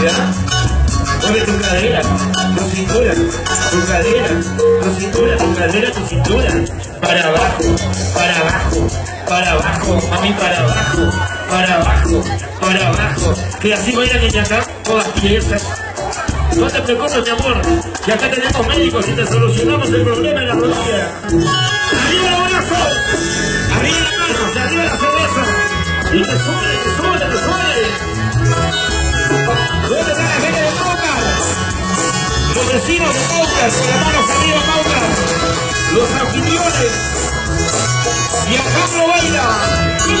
Mueve tu cadera, tu cintura, tu cadera, tu cintura, tu cadera, tu cintura. Para abajo, para abajo, para abajo, mami, para abajo, para abajo, para abajo. Que así vayan niña acá, todas piezas. No te preocupes, mi amor, que acá tenemos médicos y te solucionamos el problema en la rodilla. ¡Arriba el brazo! ¡Arriba manos! ¡Arriba la cerveza! ¡Y te sube, te sube, te sube! ¿Dónde está la gente de Pauca? Los vecinos de Pauca, con las manos arriba, Pauca. Los anfitriones. Y Pablo baila. Y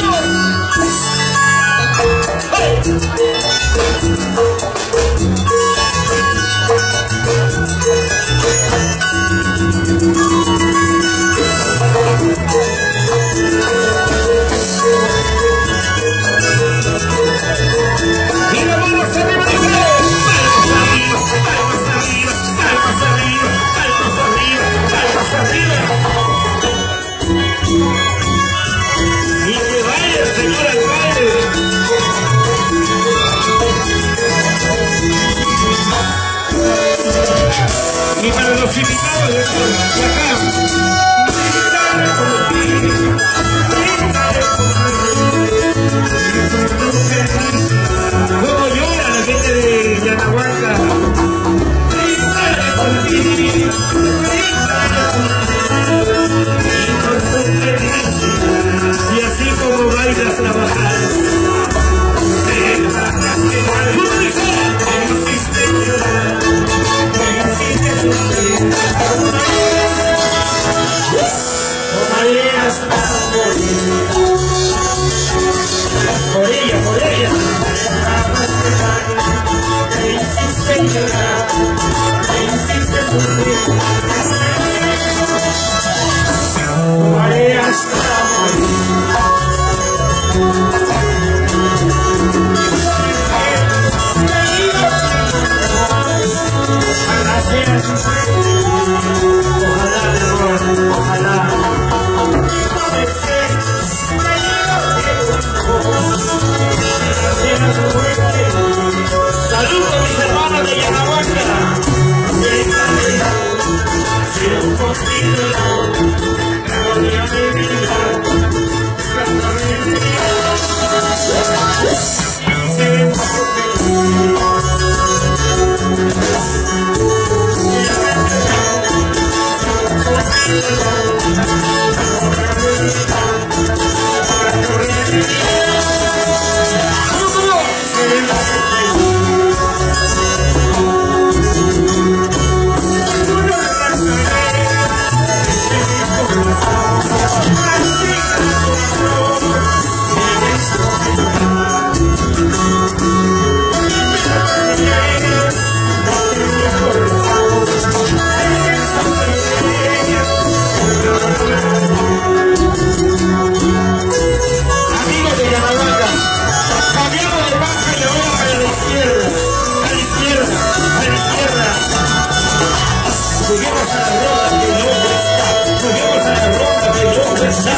está.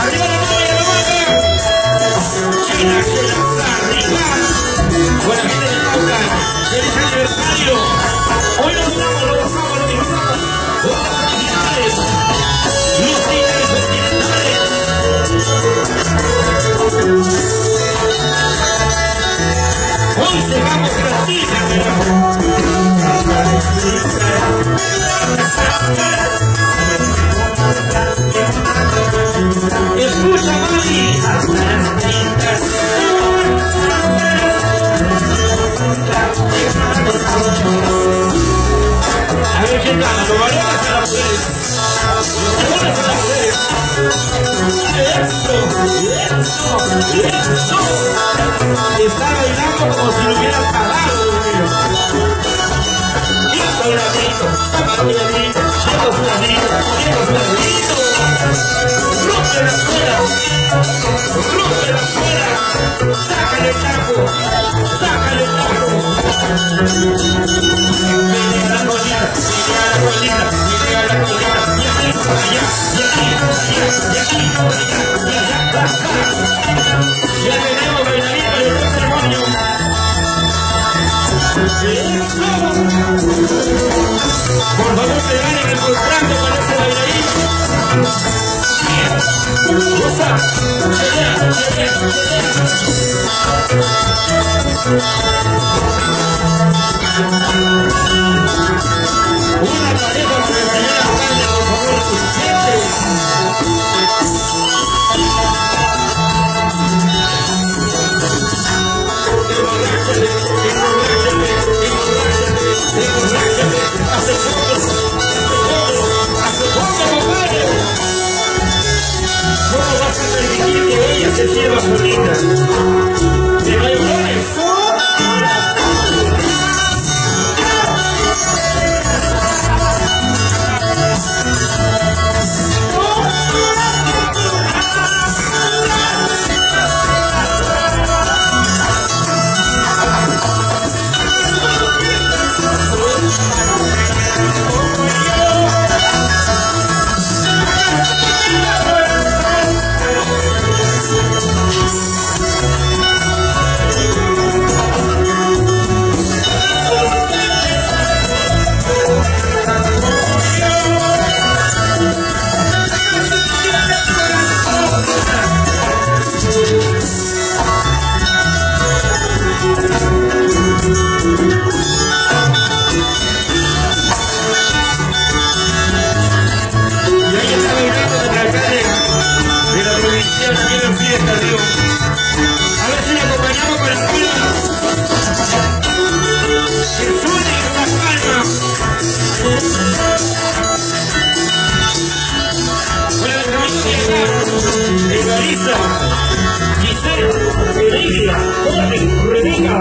Arriba la mano Yanahuanca. China, China, arriba. Buena gente de Pauca, feliz aniversario. Hoy lo usamos, lo gozamos, lo disfrutamos. Los continentales, los tigres continentales. Hoy cerramos gratis, Escucha, eso, eso. Está bailando como si lo hubiera pagado, Thank you. Marisa, Giselle, Olivia, Robin, Rebecca.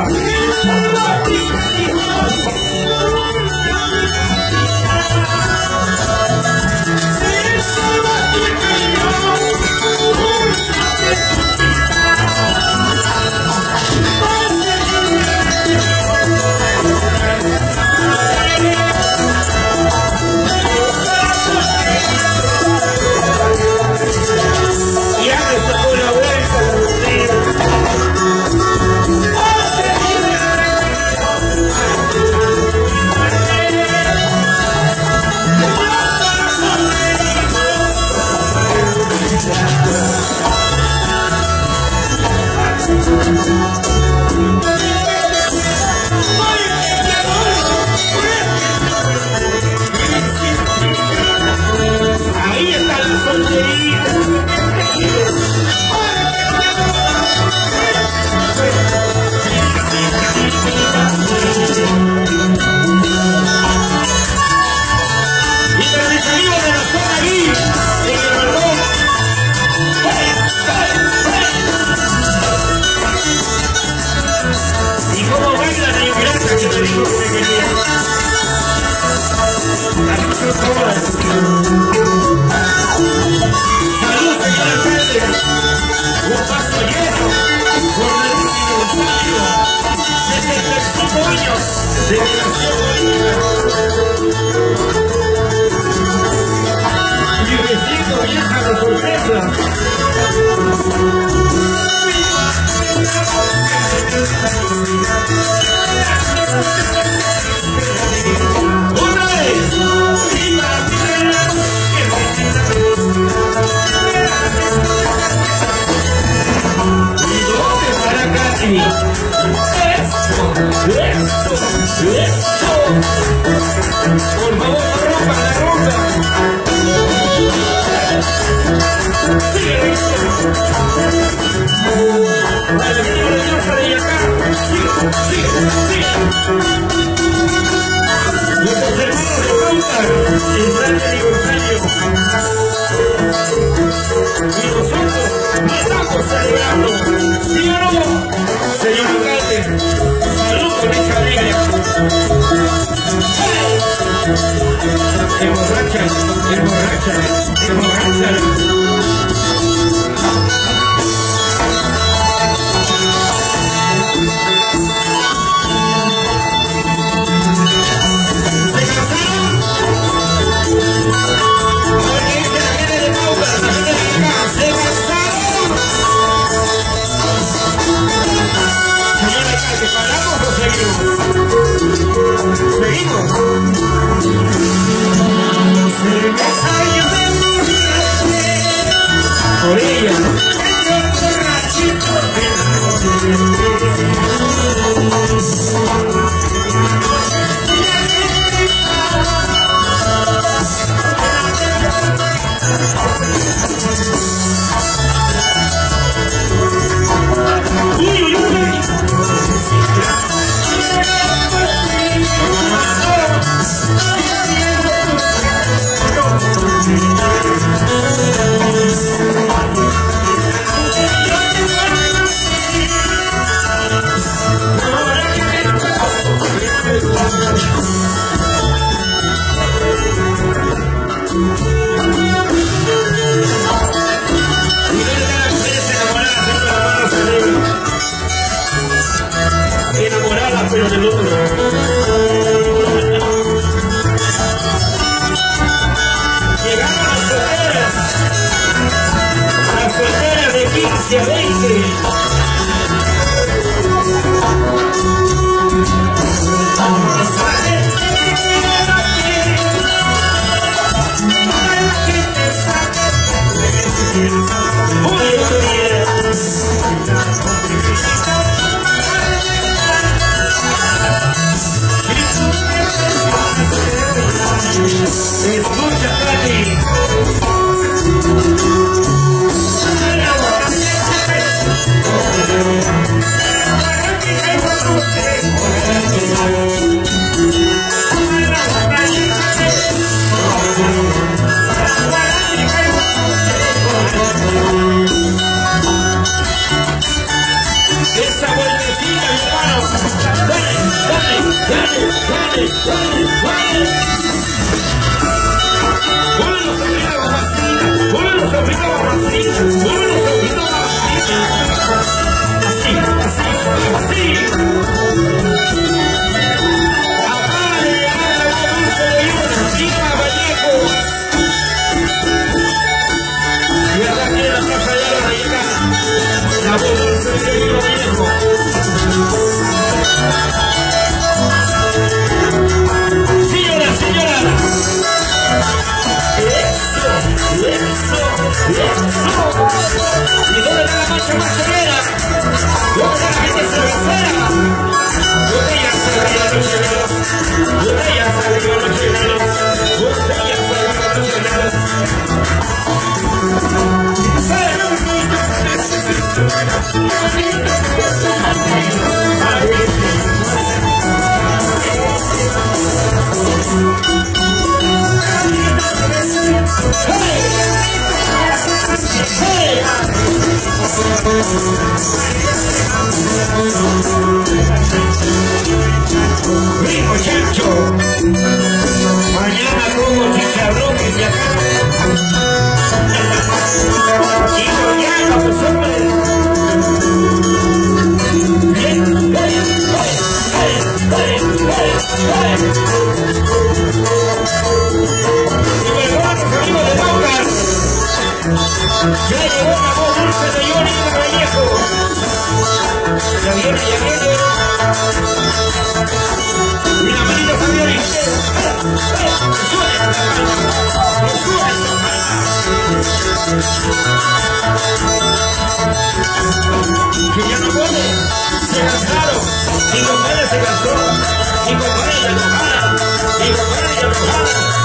promesa. Otra vez. Un doce para Katy. emborrachas, te emborrachas, emborrachas. separamos los seguimos. Mi muchacho, mañana como chicharrones de acá. Ya. Bien, bien, bien, bien, bien, bien. que ya no puede. Se gastaron. Mi compadre se gastó. Mi compadre se enojada. Mi compadre se enojada.